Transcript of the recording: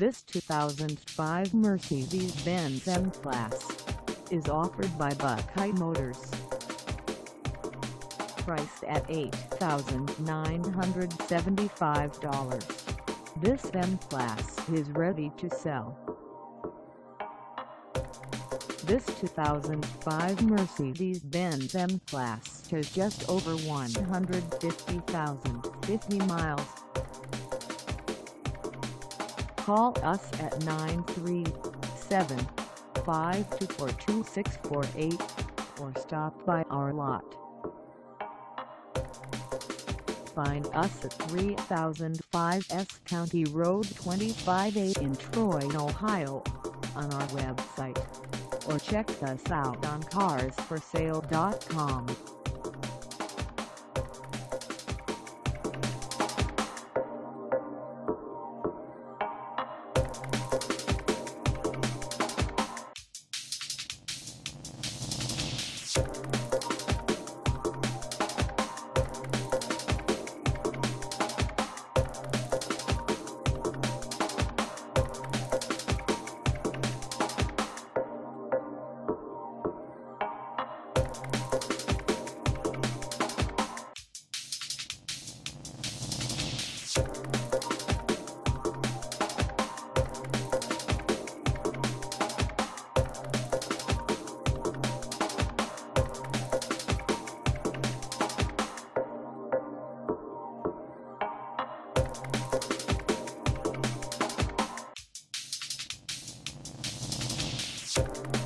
This 2005 Mercedes-Benz M-Class is offered by Buckeye Motors. Priced at $8,975, this M-Class is ready to sell. This 2005 Mercedes-Benz M-Class has just over 150,050 miles. Call us at 937-524-2648 or stop by our lot. Find us at 3005 S County Road 25A in Troy, Ohio on our website or check us out on carsforsale.com. Thank